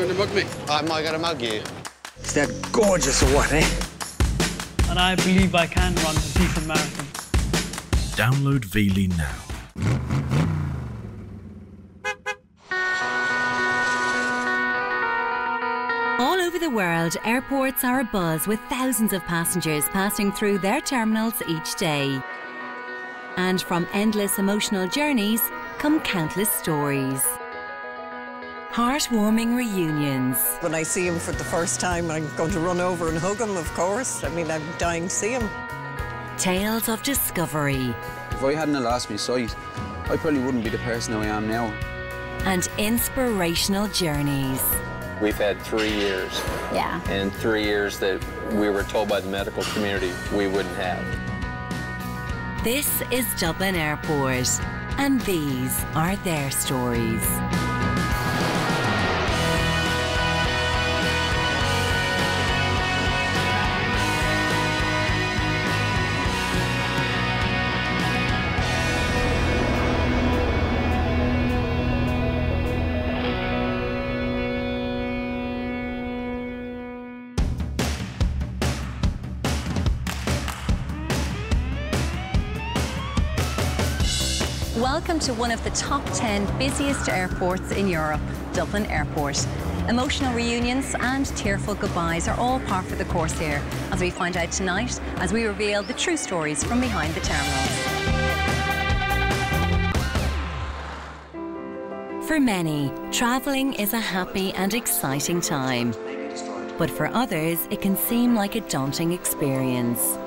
going to mug me? Am I going to mug you? Is that gorgeous or what, eh? And I believe I can run a decent marathon. Download Veely now. All over the world, airports are abuzz with thousands of passengers passing through their terminals each day. And from endless emotional journeys come countless stories. Heartwarming reunions. When I see him for the first time, I'm going to run over and hug him, of course. I mean, I'm dying to see him. Tales of discovery. If I hadn't lost my sight, I probably wouldn't be the person I am now. And inspirational journeys. We've had three years. Yeah. And three years that we were told by the medical community we wouldn't have. This is Dublin Airport, and these are their stories. Welcome to one of the top 10 busiest airports in Europe, Dublin Airport. Emotional reunions and tearful goodbyes are all par for the course here, as we find out tonight as we reveal the true stories from behind the terminals. For many, travelling is a happy and exciting time. But for others, it can seem like a daunting experience.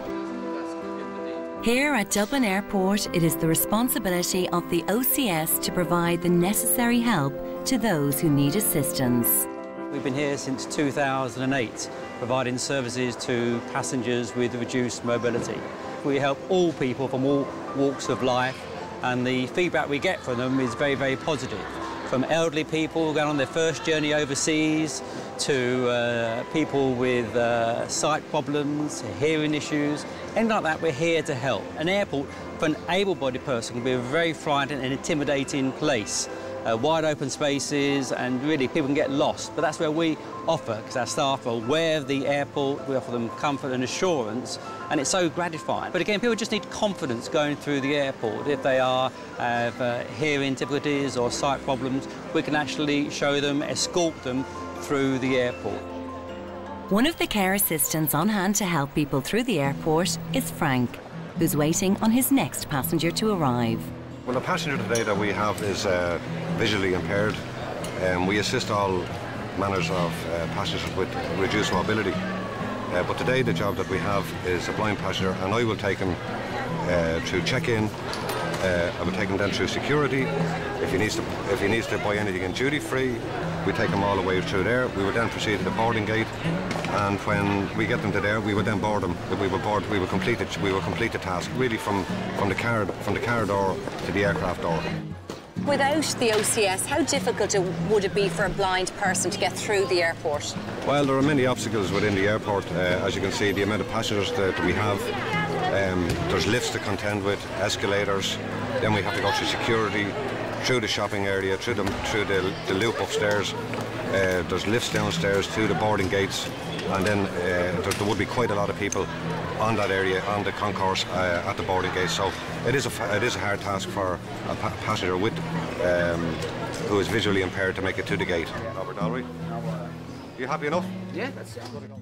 Here at Dublin Airport, it is the responsibility of the OCS to provide the necessary help to those who need assistance. We've been here since 2008, providing services to passengers with reduced mobility. We help all people from all walks of life, and the feedback we get from them is very, very positive. From elderly people going on their first journey overseas to uh, people with uh, sight problems, hearing issues, anything like that, we're here to help. An airport for an able-bodied person can be a very frightening and intimidating place. Uh, wide open spaces and really people can get lost. But that's where we offer, because our staff are aware of the airport, we offer them comfort and assurance, and it's so gratifying. But again, people just need confidence going through the airport. If they are have uh, hearing difficulties or sight problems, we can actually show them, escort them through the airport. One of the care assistants on hand to help people through the airport is Frank, who's waiting on his next passenger to arrive. Well, the passenger today that we have is uh, visually impaired, and we assist all manners of uh, passengers with reduced mobility. Uh, but today, the job that we have is a blind passenger, and I will take him uh, to check-in. Uh, I will take him then through security. If he needs to, if he needs to buy anything in duty free, we take them all the way through there. We would then proceed to the boarding gate, and when we get them to there, we would then board them. We would board. We would complete it. We would complete the task really from from the car from the car door to the aircraft door. Without the OCS, how difficult it, would it be for a blind person to get through the airport? Well, there are many obstacles within the airport. Uh, as you can see, the amount of passengers that we have. Um, there's lifts to contend with, escalators. Then we have to go through security, through the shopping area, through the, through the, the loop upstairs. Uh, there's lifts downstairs to the boarding gates. And then uh, there, there would be quite a lot of people on that area, on the concourse, uh, at the boarding gates. So it is a, it is a hard task for a pa- passenger with, um, who is visually impaired to make it to the gate. Robert Dalry, you happy enough? Yeah, that's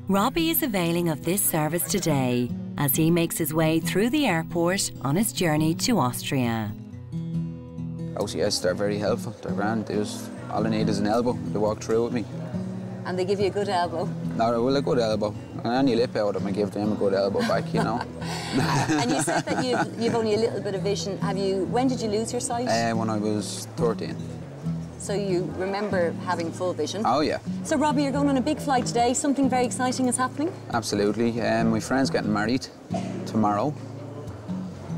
Robbie is availing of this service today as he makes his way through the airport on his journey to Austria. OCS, they're very helpful. They're grand. They just, all I need is an elbow to walk through with me. And they give you a good elbow. No, well, a good elbow. And any lip out of them, I give them a good elbow back, you know. and you said that you've, you've only a little bit of vision. Have you? When did you lose your sight? uh, when I was 13. so you remember having full vision. Oh, yeah, So Robbie, you're going on a big flight today. Something very exciting is happening. absolutely. Um, my friend's getting married tomorrow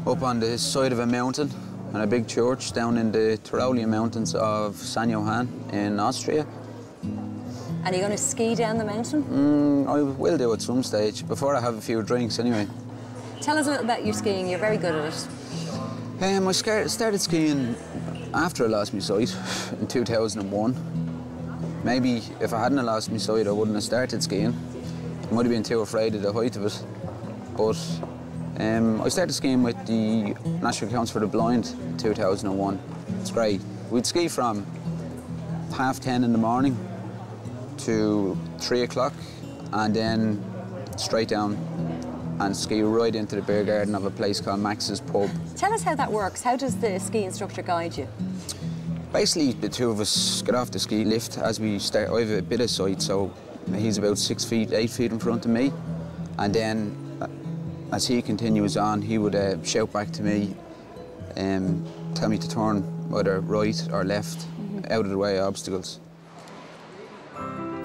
up on the side of a mountain in a big church down in the Tyrolean mountains of San Johann in Austria. And you're going to ski down the mountain. Mm, I will do at some stage, before I have a few drinks anyway. Tell us a little about your skiing. You're very good at it. Um, I started skiing after I lost my sight in 2001. maybe if I hadn't lost my sight, I wouldn't have started skiing. I might have been too afraid of the height of it. But um, I started skiing with the National Council for the Blind in 2001. It's great. We'd ski from half 10 in the morning to 3 o'clock and then straight down and ski right into the beer garden of a place called Max's Pub. Tell us how that works. How does the ski instructor guide you? Basically, the two of us get off the ski lift as we start. I have a bit of sight, so he's about six feet, eight feet in front of me. And then as he continues on, he would uh, shout back to me, um, tell me to turn either right or left, out of the way of obstacles.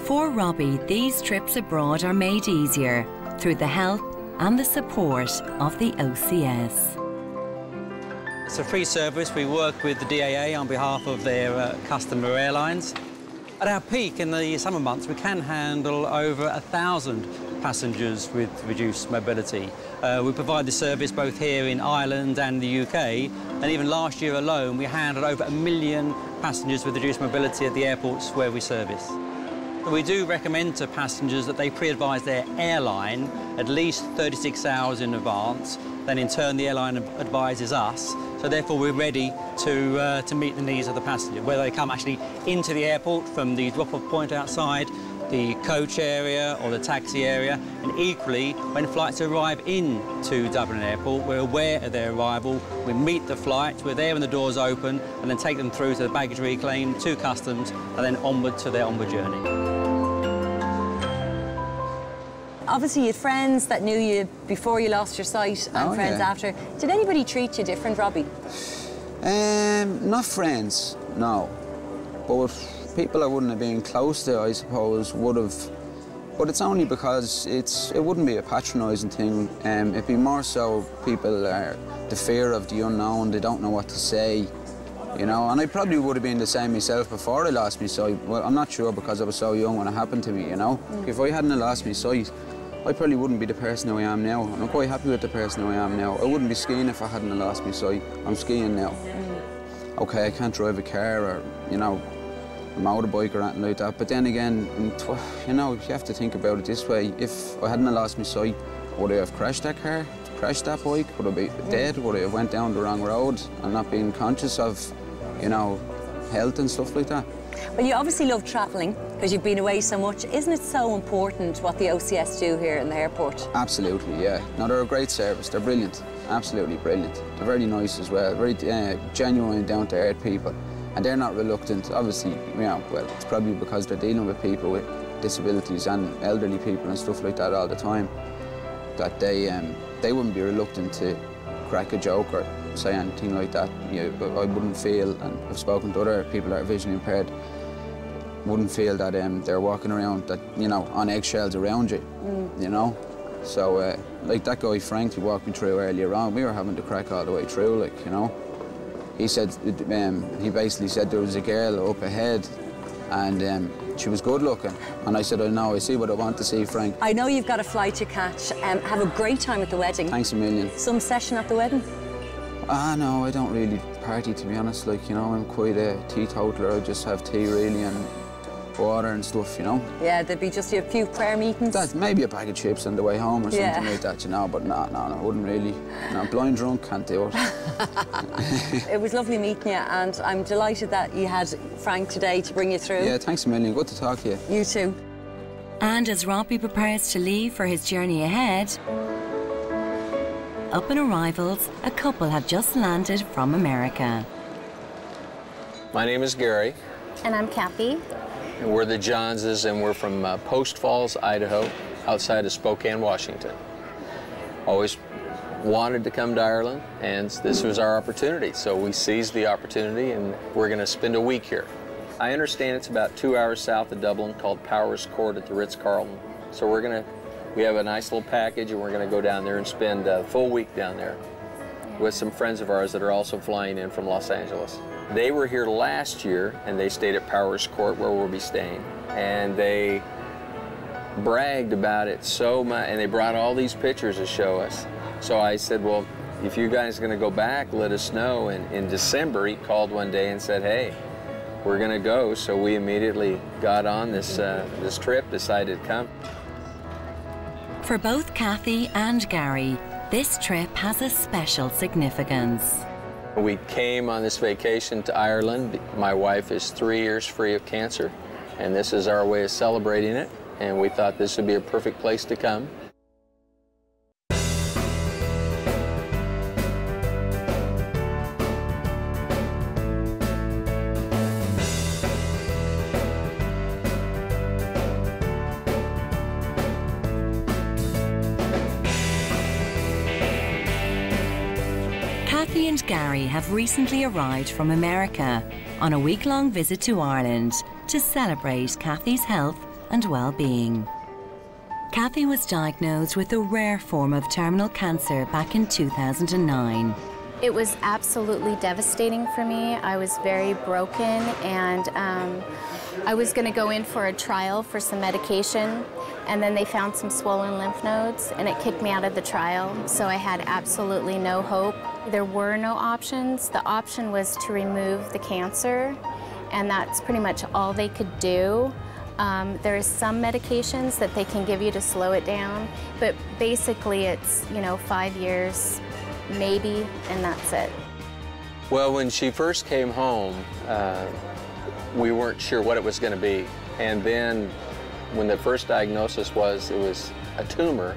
For Robbie, these trips abroad are made easier through the help and the support of the OCS. It's a free service. We work with the DAA on behalf of their uh, customer airlines. At our peak in the summer months, we can handle over a thousand passengers with reduced mobility. Uh, we provide the service both here in Ireland and the UK, and even last year alone, we handled over a million passengers with reduced mobility at the airports where we service. We do recommend to passengers that they pre-advise their airline at least 36 hours in advance. Then in turn, the airline advises us. So therefore, we're ready to, uh, to meet the needs of the passenger, whether they come actually into the airport from the drop-off point outside, the coach area or the taxi area, and equally, when flights arrive into Dublin Airport, we're aware of their arrival, we meet the flight, we're there when the doors open, and then take them through to the baggage reclaim, to customs, and then onward to their onward journey. Obviously, you had friends that knew you before you lost your sight and Oh, friends yeah. after. Did anybody treat you different, Robbie? Um, not friends, no. But people I wouldn't have been close to, I suppose, would have. But it's only because it's it wouldn't be a patronising thing. Um, it'd be more so people are the fear of the unknown. They don't know what to say, you know. And I probably would have been the same myself before I lost my sight. Well, I'm not sure because I was so young when it happened to me, you know. If I hadn't lost my sight, I probably wouldn't be the person who I am now. And I'm quite happy with the person who I am now. I wouldn't be skiing if I hadn't lost my sight. I'm skiing now. Mm. Okay, I can't drive a car or, you know, a motorbike or anything like that. But then again, you know, you have to think about it this way. If I hadn't lost my sight, would I have crashed that car, crashed that bike? Would I be mm. dead? Would I have went down the wrong road and not being conscious of, you know, health and stuff like that? Well, you obviously love travelling because you've been away so much. Isn't it so important what the OCS do here in the airport? Absolutely, yeah. No, they're a great service. They're brilliant. Absolutely brilliant. They're very nice as well. Very uh, genuine, down-to-earth people. And they're not reluctant. Obviously, you know, well, it's probably because they're dealing with people with disabilities and elderly people and stuff like that all the time, that they um, they wouldn't be reluctant to crack a joke or say anything like that. You know, I wouldn't feel, and I've spoken to other people that are visually impaired, wouldn't feel that um, they're walking around that you know on eggshells around you, you know. So uh, like that guy Frank who walked me through earlier on, we were having to crack all the way through, like you know. He said um, he basically said there was a girl up ahead, and um, she was good looking, and I said I know I see what I want to see, Frank. I know you've got a flight to catch. Um, have a great time at the wedding. Thanks a million. Some session at the wedding? Ah no, I don't really party to be honest. Like you know, I'm quite a teetotaler. I just have tea really and water and stuff, you know. Yeah, there'd be just a few prayer meetings. That maybe a bag of chips on the way home or something Yeah. like that, you know. But no, no, no, I wouldn't really. No, blind drunk can't do it. It was lovely meeting you, and I'm delighted that you had Frank today to bring you through. yeah, thanks a million. Good to talk to you. You too. And as Robbie prepares to leave for his journey ahead, up in arrivals, a couple have just landed from America. My name is Gary, And I'm Kathy. and we're the Johnses, and we're from uh, Post Falls, Idaho, outside of Spokane, Washington. Always wanted to come to Ireland, and this was our opportunity. So we seized the opportunity, and we're going to spend a week here. I understand it's about two hours south of Dublin, called Powerscourt at the Ritz Carlton. So we're going to, we have a nice little package, and we're going to go down there and spend a full week down there with some friends of ours that are also flying in from Los Angeles. They were here last year and they stayed at Powerscourt where we'll be staying. And they bragged about it so much and they brought all these pictures to show us. So I said, well, if you guys are gonna go back, let us know. And in December, he called one day and said, hey, we're going to go. So we immediately got on this, uh, this trip, decided to come. For both Kathy and Gary, this trip has a special significance. We came on this vacation to Ireland. My wife is three years free of cancer, and this is our way of celebrating it. And we thought this would be a perfect place to come. Gary have recently arrived from America on a week long visit to Ireland to celebrate Kathy's health and well being. Kathy was diagnosed with a rare form of terminal cancer back in 2009. It was absolutely devastating for me. I was very broken, and um, I was going to go in for a trial for some medication, and then they found some swollen lymph nodes, and it kicked me out of the trial. So I had absolutely no hope. There were no options. The option was to remove the cancer, and that's pretty much all they could do. Um, there is some medications that they can give you to slow it down, but basically it's, you know, five years, maybe, and that's it. Well, when she first came home, uh, we weren't sure what it was going to be. And then when the first diagnosis was, it was a tumor.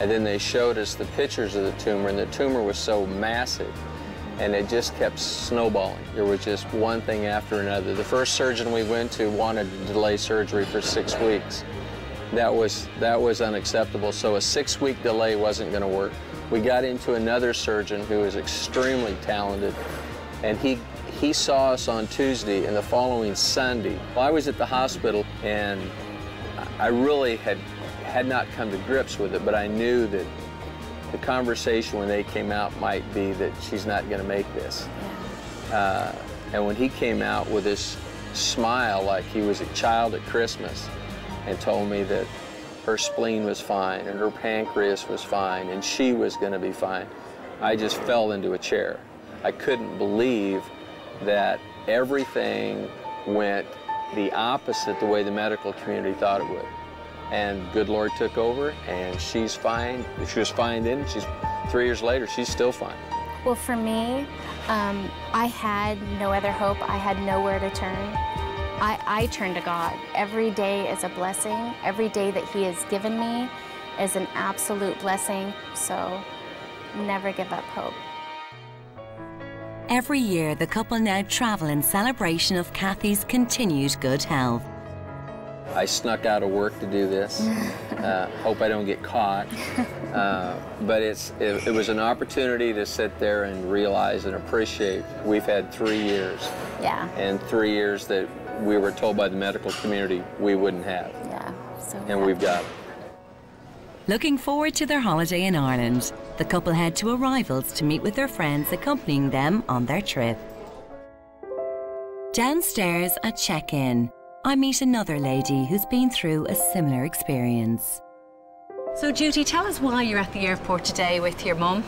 And then they showed us the pictures of the tumor, and the tumor was so massive and it just kept snowballing. There was just one thing after another. The first surgeon we went to wanted to delay surgery for six weeks. That was, that was unacceptable, so a six-week delay wasn't going to work. We got into another surgeon who was extremely talented, and he, he saw us on Tuesday, and the following Sunday, I was at the hospital, and I really had, had not come to grips with it, but I knew that the conversation when they came out might be that she's not going to make this. Uh, and when he came out with this smile like he was a child at Christmas and told me that her spleen was fine and her pancreas was fine and she was going to be fine, I just fell into a chair. I couldn't believe that everything went the opposite the way the medical community thought it would and good Lord took over, and she's fine. She was fine then. She's three years later. She's still fine. Well, for me, um, I had no other hope. I had nowhere to turn. I, I turn to God. Every day is a blessing. Every day that He has given me is an absolute blessing. So never give up hope. Every year, the couple now travel in celebration of Kathy's continued good health. I snuck out of work to do this. Uh, hope I don't get caught. Uh, but it's it, it, was an opportunity to sit there and realize and appreciate. We've had three years. Yeah. And three years that we were told by the medical community we wouldn't have. Yeah. So and we've got it. Looking forward to their holiday in Ireland, the couple head to arrivals to meet with their friends accompanying them on their trip. Downstairs at check-in, I meet another lady who's been through a similar experience. So, Judy, tell us why you're at the airport today with your mum.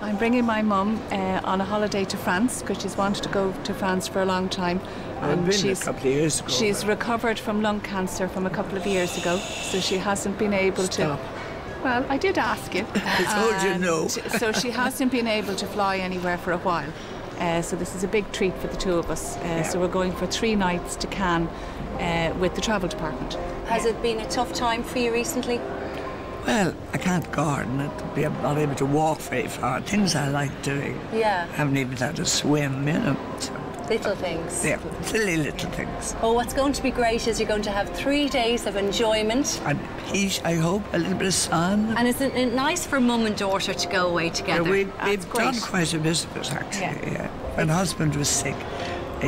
I'm bringing my mum uh, on a holiday to France because she's wanted to go to France for a long time. I've been she's, a couple of years ago. She's recovered from lung cancer from a couple of years ago, so she hasn't been able Stop. to. Well, I did ask you. I told you no. so she hasn't been able to fly anywhere for a while. Uh, so this is a big treat for the two of us. Uh, yeah. So we're going for three nights to Cannes uh, with the travel department. Has it been a tough time for you recently? Well, I can't garden. I'm not able to walk very far. Things I like doing. Yeah. I haven't even had to swim, you know. So. Little things. Yeah, silly little things. Well, what's going to be great is you're going to have three days of enjoyment. And peace, I hope, a little bit of sun. And isn't it nice for mum and daughter to go away together? Yeah, we, we've done quite a bit of it, actually, yeah. yeah. When husband was sick,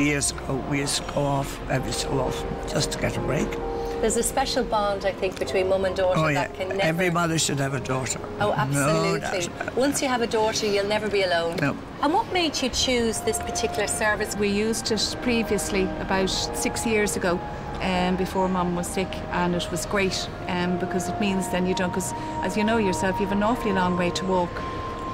years ago, we used to go off every so often just to get a break. There's a special bond, I think, between mum and daughter oh, yeah. that can never... Every mother should have a daughter. Oh, absolutely. No Once you have a daughter, you'll never be alone. No. And what made you choose this particular service? We used it previously, about six years ago, um, before mum was sick, and it was great um, because it means then you don't, because as you know yourself, you have an awfully long way to walk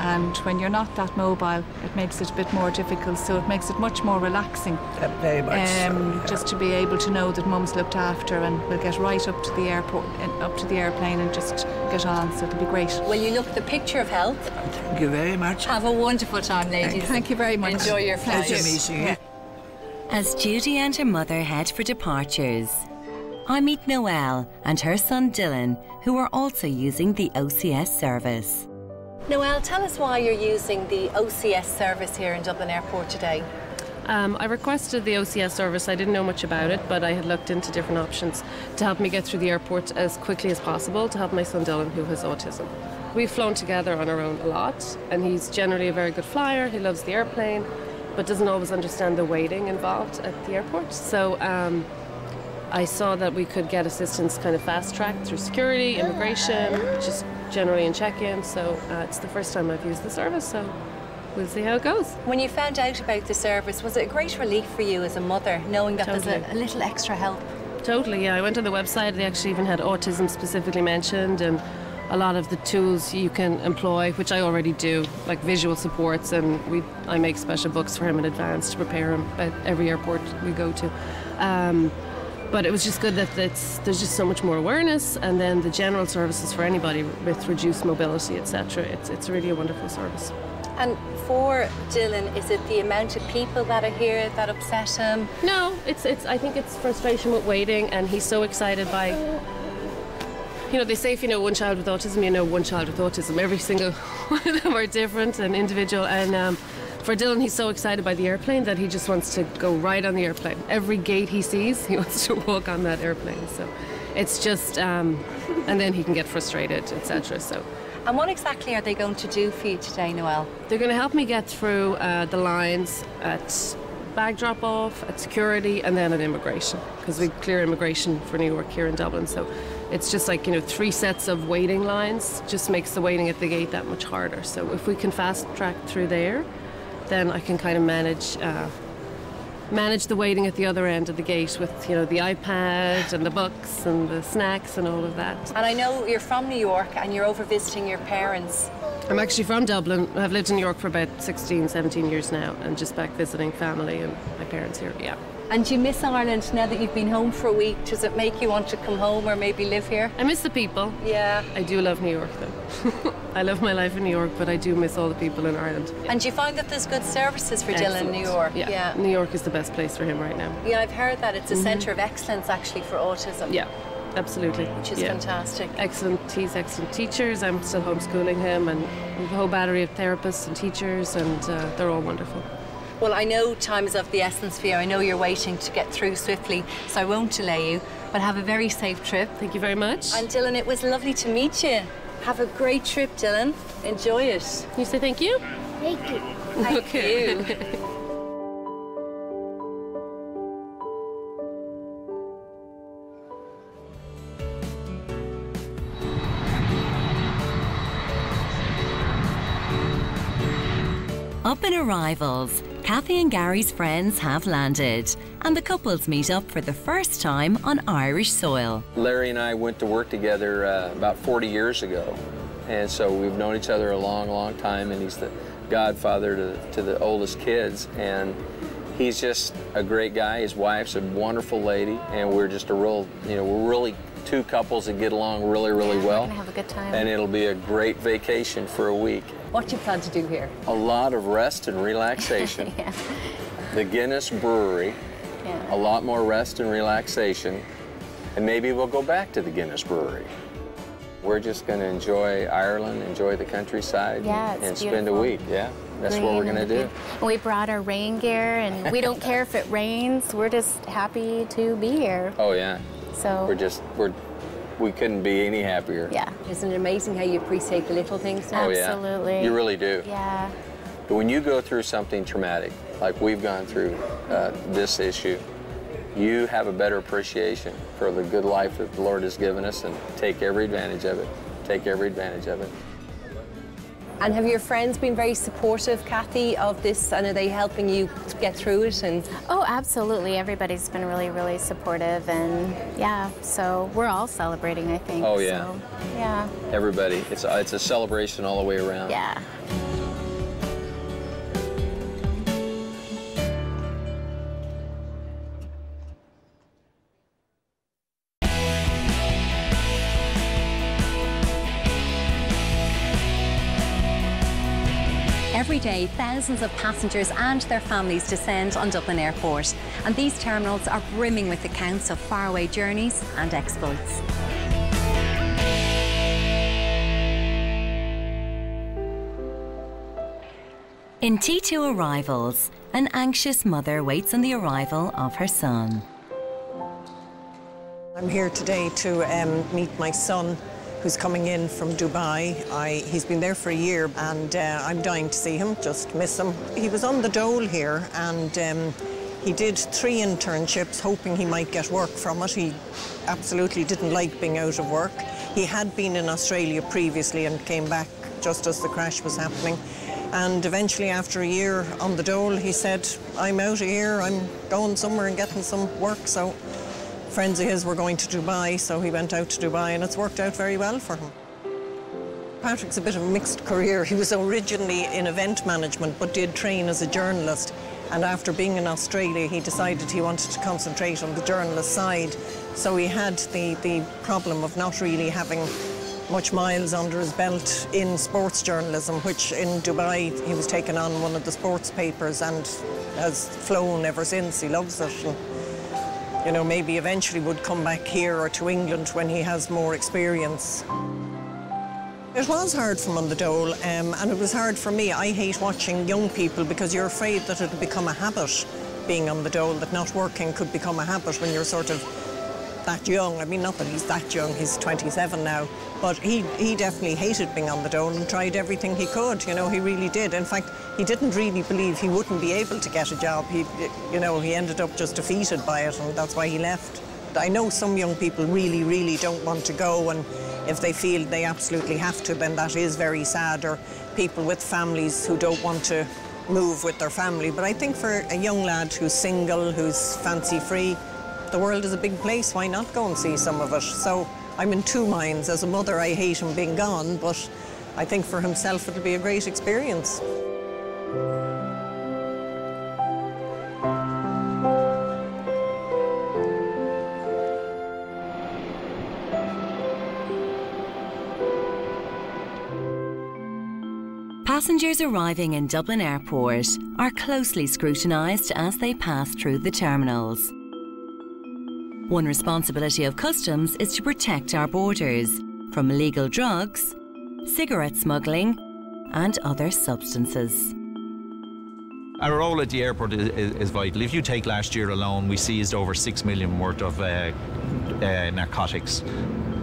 and when you're not that mobile, it makes it a bit more difficult. So it makes it much more relaxing. very much so, um, yeah. Just to be able to know that mum's looked after and we'll get right up to the airport, up to the airplane, and just get on. So it'll be great. Well, you look the picture of health. Thank you very much. Have a wonderful time, ladies. Thank you very much. Enjoy your flight. Pleasure meeting you. As Judy and her mother head for departures, I meet Noelle and her son Dylan, who are also using the OCS service. Noelle, tell us why you're using the OCS service here in Dublin Airport today. Um, I requested the OCS service. I didn't know much about it, but I had looked into different options to help me get through the airport as quickly as possible to help my son Dylan, who has autism. We've flown together on our own a lot, and he's generally a very good flyer. He loves the airplane, but doesn't always understand the waiting involved at the airport. So um, I saw that we could get assistance kind of fast tracked through security, immigration, just generally in check in. So uh, it's the first time I've used the service, so we'll see how it goes. When you found out about the service, was it a great relief for you as a mother, knowing that there's Totally. a, a little extra help? Totally, yeah. I went on the website, they actually even had autism specifically mentioned, and a lot of the tools you can employ, which I already do, like visual supports, and we I make special books for him in advance to prepare him at every airport we go to. Um, but it was just good that it's, there's just so much more awareness, and then the general services for anybody with reduced mobility, etc. It's, it's really a wonderful service. And for Dylan, is it the amount of people that are here that upset him? No, it's it's. I think it's frustration with waiting, and he's so excited by. You know, they say if you know one child with autism, you know one child with autism. Every single one of them are different and individual. And um, for Dylan, he's so excited by the airplane that he just wants to go right on the airplane. Every gate he sees, he wants to walk on that airplane. So it's just, um, and then he can get frustrated, etc. So. And what exactly are they going to do for you today, Noelle? They're going to help me get through uh, the lines at bag drop off, at security, and then at immigration because we clear immigration for New York here in Dublin. So it's just like, you know, three sets of waiting lines just makes the waiting at the gate that much harder. So if we can fast track through there, then I can kind of manage. Uh, manage the waiting at the other end of the gate with you know the iPad and the books and the snacks and all of that. And I know you're from New York and you're over visiting your parents. I'm actually from Dublin. I've lived in New York for about 16, 17 years now and just back visiting family and my parents here. Yeah. And do you miss Ireland now that you've been home for a week? Does it make you want to come home or maybe live here? I miss the people. Yeah. I do love New York though. I love my life in New York, but I do miss all the people in Ireland. And you find that there's good services for Dylan in New York? Yeah. New York is the best place for him right now. Yeah, I've heard that it's a Mhm. centre of excellence actually for autism. Yeah, absolutely. Which is Yeah. fantastic. Excellent. He's excellent teachers. I'm still homeschooling him, and a whole battery of therapists and teachers, and uh, they're all wonderful. Well, I know time is of the essence for you. I know you're waiting to get through swiftly, so I won't delay you. But have a very safe trip. Thank you very much. And Dylan, it was lovely to meet you. Have a great trip, Dylan. Enjoy it. You say thank you? Thank you. Thank Okay. you. Up in arrivals, Kathy and Gary's friends have landed, and the couples meet up for the first time on Irish soil. Larry and I went to work together uh, about 40 years ago, and so we've known each other a long, long time. And he's the godfather to, to the oldest kids, and he's just a great guy. His wife's a wonderful lady, and we're just a real, you know, we're really two couples that get along really, really well. Gonna have a good time. And it'll be a great vacation for a week. What do you plan to do here? A lot of rest and relaxation. yeah. The Guinness Brewery, Yeah. a lot more rest and relaxation, and maybe we'll go back to the Guinness Brewery. We're just going to enjoy Ireland, enjoy the countryside, Yeah, and spend a week. Yeah, that's what we're going to do. We brought our rain gear, and we don't care if it rains. We're just happy to be here. Oh yeah, So we're just we're we couldn't be any happier. yeah, Isn't it amazing how you appreciate the little things now? Oh yeah, Absolutely. You really do. yeah. But when you go through something traumatic, like we've gone through uh, this issue, you have a better appreciation for the good life that the Lord has given us and take every advantage of it. Take every advantage of it. And have your friends been very supportive, Kathy, of this? And are they helping you get through it? And Oh, absolutely. Everybody's been really, really supportive, and yeah. So we're all celebrating, I think. Oh, yeah. So, yeah. Everybody, it's, it's a celebration all the way around. Yeah. Day, thousands of passengers and their families descend on Dublin Airport, and these terminals are brimming with accounts of faraway journeys and exploits. In T2 Arrivals, an anxious mother waits on the arrival of her son. I'm here today to um, meet my son who's coming in from Dubai. I, he's been there for a year and uh, I'm dying to see him, just miss him. He was on the dole here and um, he did three internships hoping he might get work from it. He absolutely didn't like being out of work. He had been in Australia previously and came back just as the crash was happening. And eventually, after a year on the dole, he said, I'm out of here, I'm going somewhere and getting some work. So friends of his were going to Dubai, so he went out to Dubai and it's worked out very well for him. Patrick's a bit of a mixed career. He was originally in event management but did train as a journalist. And after being in Australia, he decided he wanted to concentrate on the journalist side. So he had the, the problem of not really having much miles under his belt in sports journalism, which in Dubai he was taken on one of the sports papers and has flown ever since. He loves it. You know, maybe eventually would come back here or to England when he has more experience. It was hard for him on the dole, um, and it was hard for me. I hate watching young people because you're afraid that it'll become a habit being on the dole, that not working could become a habit when you're sort of that young. I mean, not that he's that young, he's 27 now, but he, he definitely hated being on the dole and tried everything he could, you know, he really did. In fact, he didn't really believe he wouldn't be able to get a job. He, you know, he ended up just defeated by it and that's why he left. I know some young people really, really don't want to go and if they feel they absolutely have to, then that is very sad, or people with families who don't want to move with their family. But I think for a young lad who's single, who's fancy-free, the world is a big place, why not go and see some of it? So I'm in two minds. As a mother, I hate him being gone, but I think for himself it'll be a great experience. Passengers arriving in Dublin Airport are closely scrutinised as they pass through the terminals. One responsibility of customs is to protect our borders from illegal drugs, cigarette smuggling, and other substances. Our role at the airport is, is, is, vital. If you take last year alone, we seized over six million worth of uh, uh, narcotics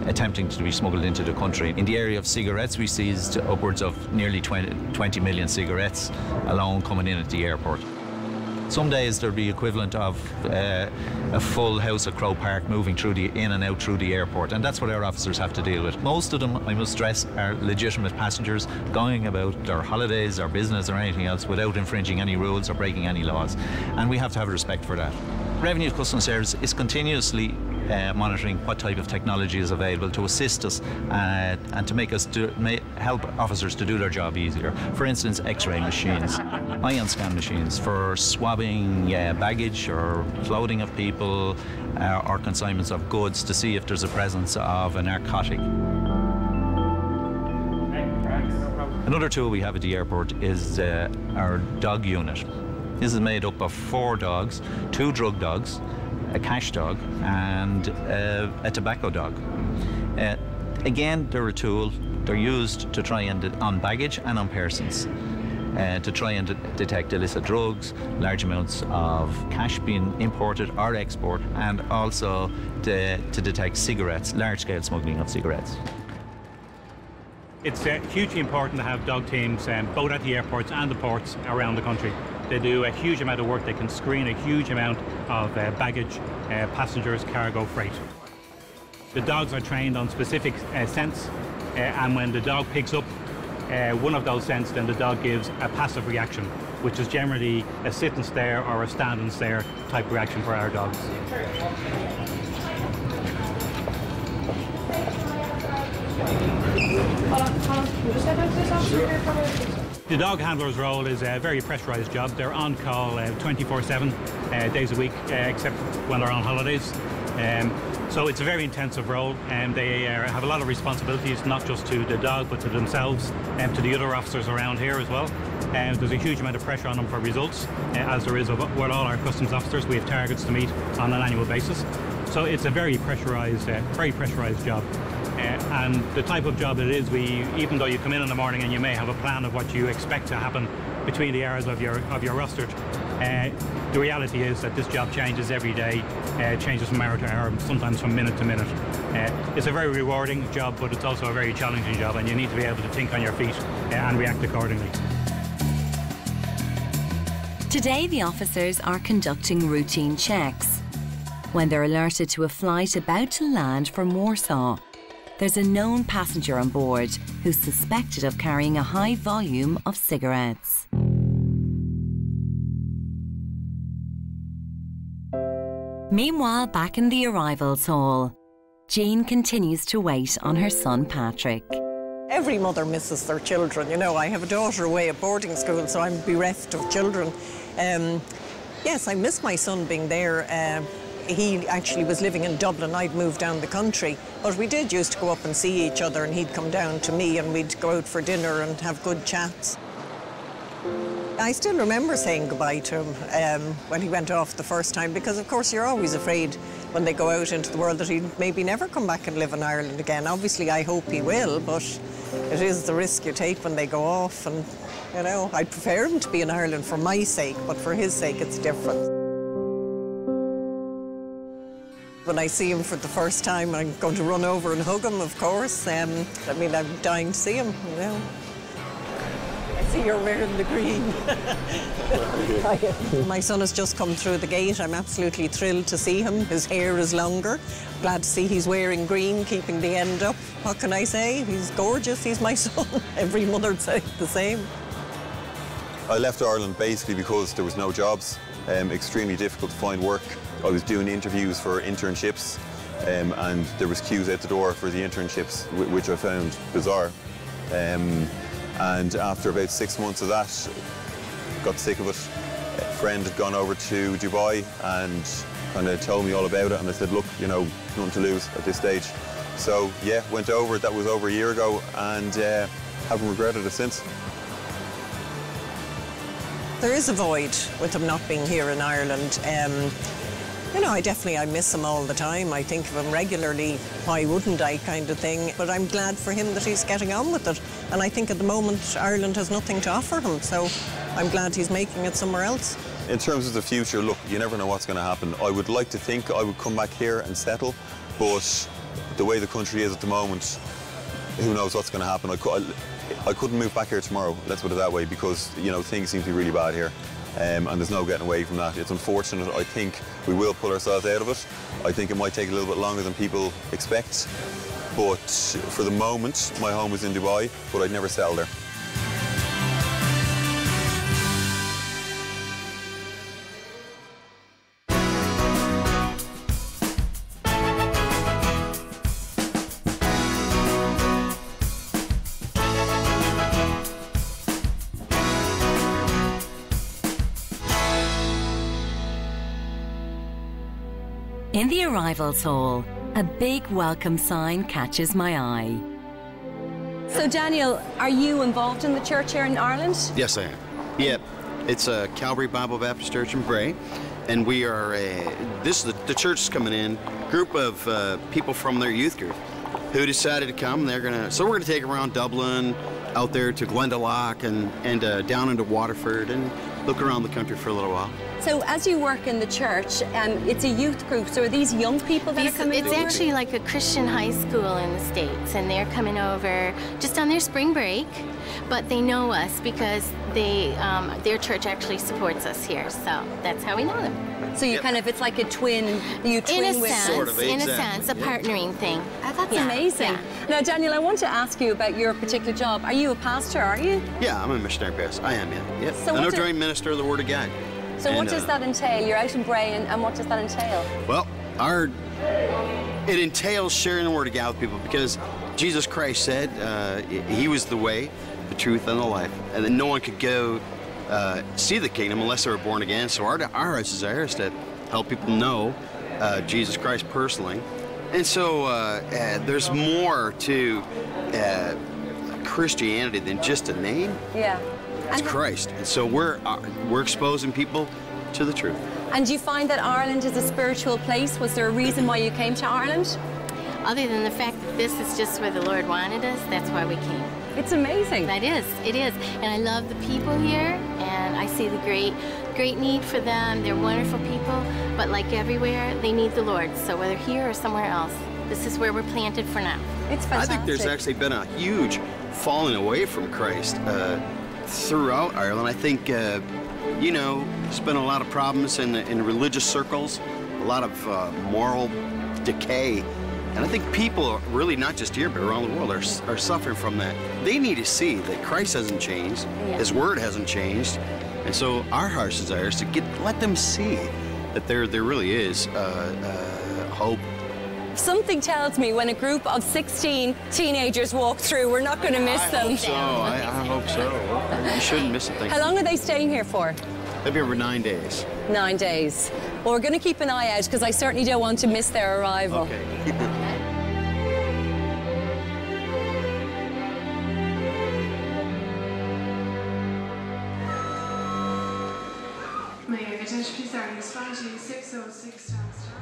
attempting to be smuggled into the country. In the area of cigarettes, we seized upwards of nearly 20, 20 million cigarettes alone coming in at the airport. Some days there'll be equivalent of uh, a full house at Croke Park moving through the in and out through the airport, and that's what our officers have to deal with. Most of them, I must stress, are legitimate passengers going about their holidays or business or anything else without infringing any rules or breaking any laws, and we have to have respect for that. Revenue Customs Service is continuously uh, monitoring what type of technology is available to assist us uh, and to make us do, help officers to do their job easier. For instance, X-ray machines, ion scan machines for swabbing uh, baggage or clothing of people uh, or consignments of goods to see if there's a presence of a narcotic. Another tool we have at the airport is uh, our dog unit. This is made up of four dogs, two drug dogs, a cash dog, and a tobacco dog. Uh, again, they're a tool. They're used to try and on baggage and on persons. Uh, to try and de detect illicit drugs, large amounts of cash being imported or exported, and also to, to detect cigarettes, large-scale smuggling of cigarettes. It's uh, hugely important to have dog teams um, both at the airports and the ports around the country. They do a huge amount of work. They can screen a huge amount of uh, baggage, uh, passengers, cargo, freight. The dogs are trained on specific uh, scents, uh, and when the dog picks up uh, one of those scents, then the dog gives a passive reaction, which is generally a sit and stare or a stand and stare type reaction for our dogs. The dog handler's role is a very pressurised job. They're on call 24-7 uh, uh, days a week, uh, except when they're on holidays. Um, so it's a very intensive role and they uh, have a lot of responsibilities, not just to the dog, but to themselves and to the other officers around here as well. And there's a huge amount of pressure on them for results, uh, as there is with all our customs officers. We have targets to meet on an annual basis. So it's a very pressurized, uh, very pressurized job. Uh, and the type of job it is, we even though you come in in the morning and you may have a plan of what you expect to happen between the hours of your of your roster, uh, the reality is that this job changes every day, uh, changes from hour to hour, sometimes from minute to minute. Uh, it's a very rewarding job, but it's also a very challenging job, and you need to be able to think on your feet uh, and react accordingly. Today, the officers are conducting routine checks. When they're alerted to a flight about to land from Warsaw, there's a known passenger on board who's suspected of carrying a high volume of cigarettes. Meanwhile, back in the arrivals hall, Jean continues to wait on her son Patrick. Every mother misses their children. You know, I have a daughter away at boarding school, so I'm bereft of children. Um, yes, I miss my son being there. Uh, he actually was living in Dublin. I'd moved down the country. But we did used to go up and see each other, and he'd come down to me, and we'd go out for dinner and have good chats. I still remember saying goodbye to him um, when he went off the first time because, of course, you're always afraid when they go out into the world that he'd maybe never come back and live in Ireland again. Obviously, I hope he will, but it is the risk you take when they go off. And, you know, I'd prefer him to be in Ireland for my sake, but for his sake, it's different. When I see him for the first time, I'm going to run over and hug him, of course. Um, I mean, I'm dying to see him, you know. I see you're wearing the green. My son has just come through the gate. I'm absolutely thrilled to see him. His hair is longer. Glad to see he's wearing green, keeping the end up. What can I say? He's gorgeous. He's my son. Every mother'd say the same. I left Ireland basically because there was no jobs. Um, extremely difficult to find work. I was doing interviews for internships um, and there was queues out the door for the internships, which I found bizarre. Um, and after about six months of that, got sick of it. A friend had gone over to Dubai and kind of told me all about it. And I said, look, you know, nothing to lose at this stage. So yeah, went over. That was over a year ago, and uh, haven't regretted it since. There is a void with them not being here in Ireland. Um, you know, I definitely I miss him all the time. I think of him regularly. Why wouldn't I, kind of thing. But I'm glad for him that he's getting on with it. And I think at the moment Ireland has nothing to offer him. So I'm glad he's making it somewhere else. In terms of the future, look, you never know what's going to happen. I would like to think I would come back here and settle, but the way the country is at the moment, who knows what's going to happen. I, could, I couldn't move back here tomorrow, let's put it that way, because, you know, things seem to be really bad here. Um, and there's no getting away from that. It's unfortunate. I think we will pull ourselves out of it. I think it might take a little bit longer than people expect. But for the moment, my home is in Dubai, but I'd never settle there. Arrivals hall, a big welcome sign catches my eye. So, Daniel, are you involved in the church here in Ireland? Yes, I am. Yep. It's a Calvary Bible Baptist Church in Bray, and we are a, this the, the church is coming in, group of uh, people from their youth group who decided to come. They're gonna, so we're gonna take around Dublin, out there to Glendalough, and and uh, down into Waterford, and look around the country for a little while. So, as you work in the church, um, it's a youth group. So, are these young people that These- are coming? it's over? actually like a Christian high school in the States, and they're coming over just on their spring break, but they know us because they um, their church actually supports us here, so that's how we know them. So you kind of, it's like a twin, you twin in a with sense, in a sense, a partnering thing. Oh, that's Yeah, amazing. yeah. Now, Daniel, I want to ask you about your particular job. Are you a pastor, are you? Yeah, I'm a missionary pastor. I am, yeah. Yep. So an what do- ordained minister of the Word of God. So what does uh, that entail? You're out in Bray, and, and what does that entail? Well, our it entails sharing the word of God with people because Jesus Christ said uh, He was the way, the truth, and the life, and that no one could go uh, see the kingdom unless they were born again. So our our desire is to help people know uh, Jesus Christ personally, and so uh, uh, there's more to uh, Christianity than just a name. Yeah. It's Christ. And so we're uh, we're exposing people to the truth. And do you find that Ireland is a spiritual place? Was there a reason why you came to Ireland? Other than the fact that this is just where the Lord wanted us, that's why we came. It's amazing. That is, it is. And I love the people here, and I see the great, great need for them. They're wonderful people, but like everywhere, they need the Lord. So whether here or somewhere else, this is where we're planted for now. It's fantastic. I think there's actually been a huge falling away from Christ uh, throughout Ireland. I think, uh, you know, there's been a lot of problems in, in religious circles, a lot of uh, moral decay. And I think people, are really not just here, but around the world, are, are suffering from that. They need to see that Christ hasn't changed, Yeah. His Word hasn't changed. And so our heart's desire is to get, let them see that there, there really is uh, uh, hope Something tells me when a group of 16 teenagers walk through, we're not going to miss I them. hope so. I, I hope so. You shouldn't miss a thing. How long are they staying here for? They'll be over nine days. Nine days. Well, we're going to keep an eye out because I certainly don't want to miss their arrival.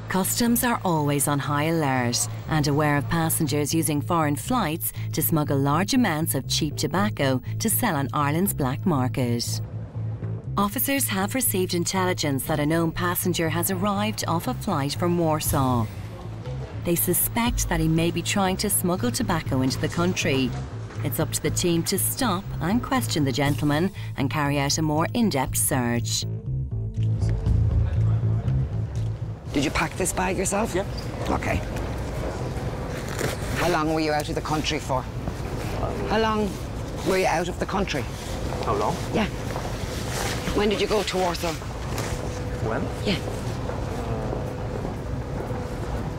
Customs are always on high alert and aware of passengers using foreign flights to smuggle large amounts of cheap tobacco to sell on Ireland's black market. Officers have received intelligence that a known passenger has arrived off a flight from Warsaw. They suspect that he may be trying to smuggle tobacco into the country. It's up to the team to stop and question the gentleman and carry out a more in-depth search. Did you pack this bag yourself? Yeah. Okay. How long were you out of the country for? How long were you out of the country? How long? Yeah. When did you go to Warsaw? When? Yeah.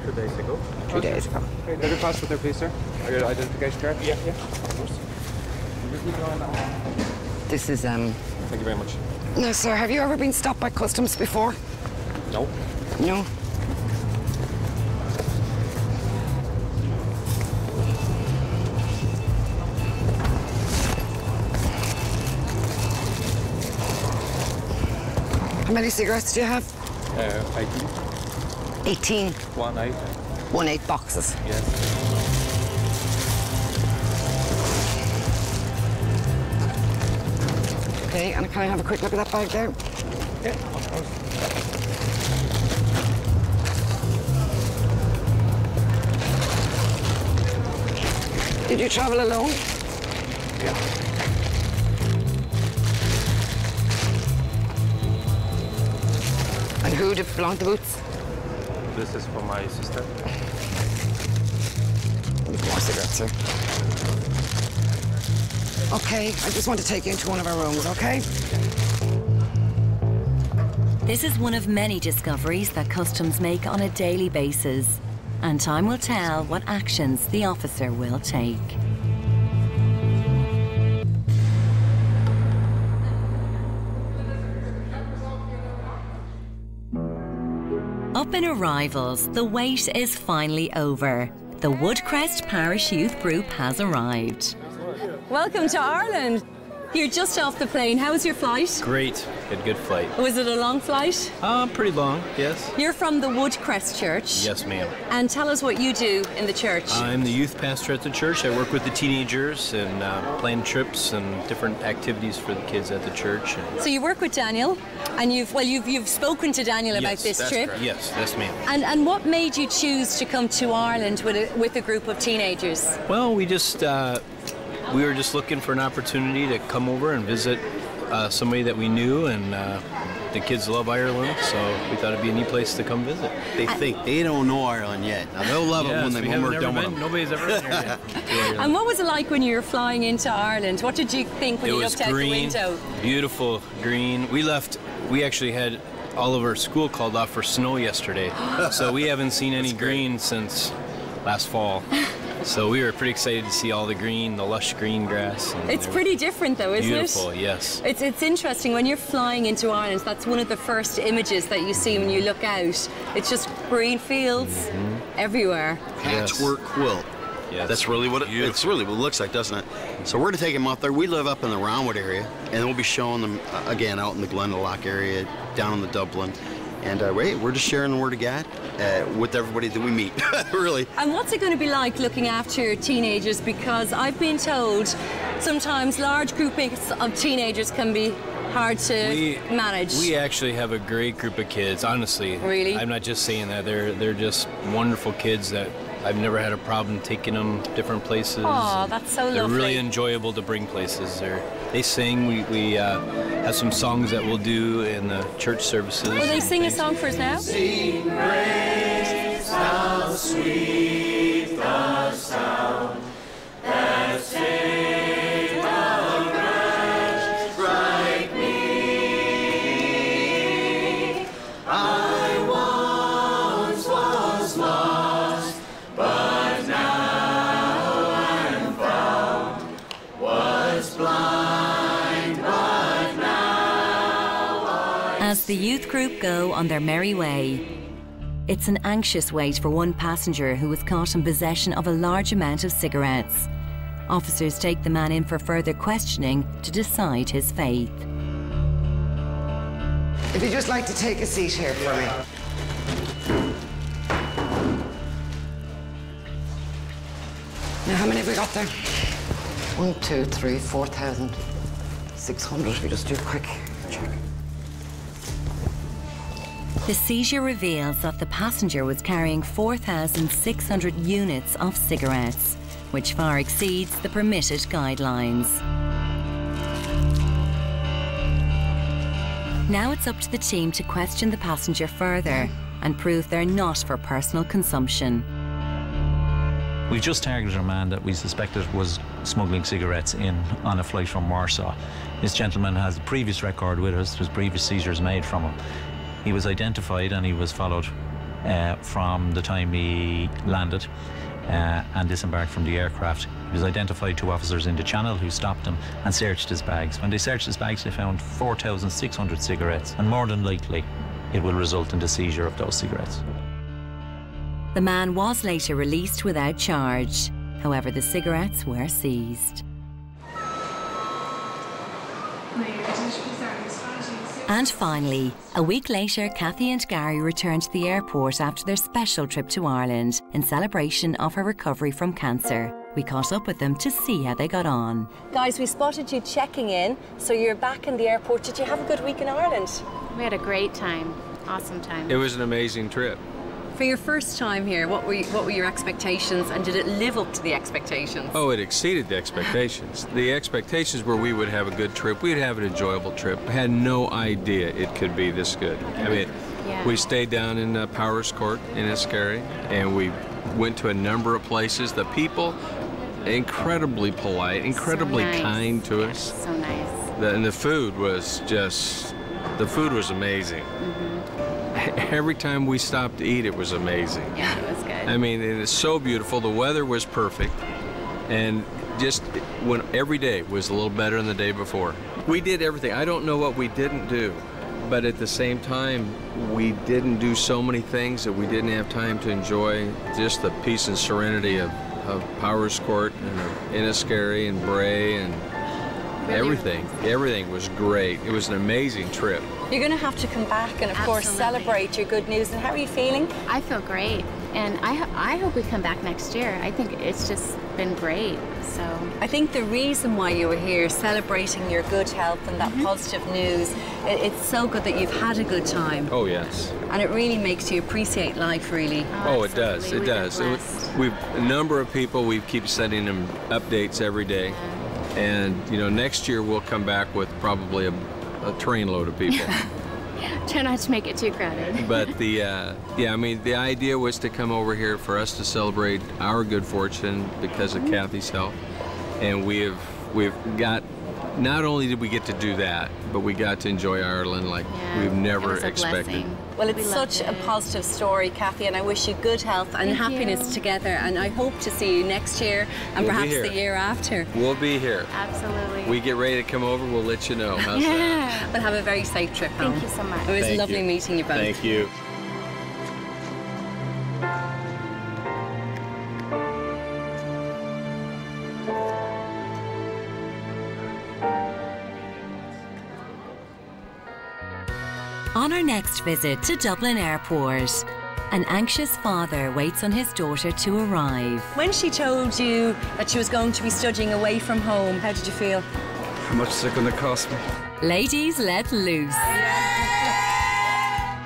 Two days ago. Two days ago. Okay, have your passport there, please, sir? Or your identification card? Yeah, yeah. Of course. This is, um... Thank you very much. No, sir, have you ever been stopped by customs before? No. No. How many cigarettes do you have? Uh, 18. 18. One eight. One eight boxes. Yes. Okay, and can I have a quick look at that bag there? Yeah, of course. Did you travel alone? Yeah. Who did belong the boots? This is for my sister. More cigarettes, sir. Okay, I just want to take you into one of our rooms, okay? This is one of many discoveries that customs make on a daily basis, and time will tell what actions the officer will take. Up in arrivals, the wait is finally over. The Woodcrest Parish Youth Group has arrived. Welcome to Ireland. You're just off the plane. How was your flight? Great. Had a good flight. Was it a long flight? Uh, pretty long, yes. You're from the Woodcrest Church. Yes, ma'am. And tell us what you do in the church. I'm the youth pastor at the church. I work with the teenagers and uh, plan trips and different activities for the kids at the church. So you work with Daniel, and you've well, you've you've spoken to Daniel about yes, this that's trip. correct. Yes, yes, ma'am. And and what made you choose to come to Ireland with a with a group of teenagers? Well, we just uh, we were just looking for an opportunity to come over and visit uh, somebody that we knew, and uh, the kids love Ireland, so we thought it'd be a neat place to come visit. They think they don't know Ireland yet. Now they'll love it when, they, we when haven't we're done with them. Nobody's ever been here yet. And what was it like when you were flying into Ireland? What did you think when it you was looked out green, the window? beautiful green. We left. We actually had all of our school called off for snow yesterday, so we haven't seen any green since last fall. So we were pretty excited to see all the green, the lush green grass. It's pretty different though, isn't beautiful, it? yes. It's, it's interesting when you're flying into Ireland, that's one of the first images that you see when you look out. It's just green fields Mm-hmm. everywhere. Patchwork quilt. Yeah, That's really what it, it's really what it looks like, doesn't it? So we're going to take them up there. We live up in the Roundwood area, and we'll be showing them uh, again out in the Glendalough area, down in the Dublin. And uh, wait, we're just sharing the word of God uh, with everybody that we meet, really. And what's it going to be like looking after teenagers? Because I've been told sometimes large groupings of teenagers can be hard to We- manage. We actually have a great group of kids, honestly. Really? I'm not just saying that. They're they're just wonderful kids that I've never had a problem taking them different places. Aw, that's so They're lovely. really enjoyable to bring places. They're, they sing. We, we uh, have some songs that we'll do in the church services. Will they and sing a song for us now? How sweet the sound that saved go on their merry way, it's an anxious wait for one passenger who was caught in possession of a large amount of cigarettes. Officers take the man in for further questioning to decide his fate. If you'd just like to take a seat here for me. Now, how many have we got there? One, two, three, four thousand six hundred. If you just do a quick check. The seizure reveals that the passenger was carrying 4,600 units of cigarettes, which far exceeds the permitted guidelines. Now it's up to the team to question the passenger further and prove they're not for personal consumption. We've just targeted a man that we suspected was smuggling cigarettes in on a flight from Warsaw. This gentleman has a previous record with us. There's previous seizures made from him. He was identified and he was followed uh, from the time he landed uh, and disembarked from the aircraft. He was identified to officers in the channel who stopped him and searched his bags. When they searched his bags, they found 4,600 cigarettes, and more than likely, it will result in the seizure of those cigarettes. The man was later released without charge. However, the cigarettes were seized. And finally, a week later, Kathy and Gary returned to the airport after their special trip to Ireland in celebration of her recovery from cancer. We caught up with them to see how they got on. Guys, we spotted you checking in, so you're back in the airport. Did you have a good week in Ireland? We had a great time. Awesome time. It was an amazing trip. For your first time here, what were, you, what were your expectations and did it live up to the expectations? Oh, it exceeded the expectations. The expectations were we would have a good trip, we'd have an enjoyable trip. I had no idea it could be this good. I mean, Yeah. we stayed down in uh, Powerscourt in Enniskerry, and we went to a number of places. The people, incredibly polite, incredibly nice. kind to us. So nice. The, and the food was just, the food was amazing. Mm-hmm. Every time we stopped to eat, it was amazing. Yeah, it was good. I mean, it is so beautiful. The weather was perfect, and just when every day was a little better than the day before. We did everything. I don't know what we didn't do, but at the same time, we didn't do so many things that we didn't have time to enjoy just the peace and serenity of, of Powerscourt and of Enniskerry and Bray and everything. Everything was great. It was an amazing trip. You're going to have to come back and, of course, celebrate your good news. And how are you feeling? I feel great. And I, ho- I hope we come back next year. I think it's just been great. So I think the reason why you were here celebrating your good health and Mm-hmm. that positive news, it, it's so good that you've had a good time. Oh, yes. And it really makes you appreciate life, really. Oh, it does. It does. It- we've a number of people. We keep sending them updates every day, and you know, next year we'll come back with probably a, a trainload of people. try not to make it too crowded. but the uh, yeah, I mean, the idea was to come over here for us to celebrate our good fortune because of Kathy's health, and we have we've got. Not only did we get to do that, but we got to enjoy Ireland like we've never expected. Well, it's such a positive story, Kathy, and I wish you good health and Thank happiness you. together. And I hope to see you next year and We'll perhaps the year after. We'll be here. Absolutely. We get ready to come over. We'll let you know. How's that? yeah. But have a very safe trip home. Thank you so much. It was Thank lovely you. meeting you both. Thank you. On our next visit to Dublin Airport, an anxious father waits on his daughter to arrive. When she told you that she was going to be studying away from home, how did you feel? How much is it going to cost me? Ladies let loose.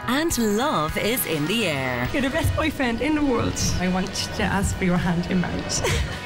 And love is in the air. You're the best boyfriend in the world. I want to ask for your hand in marriage.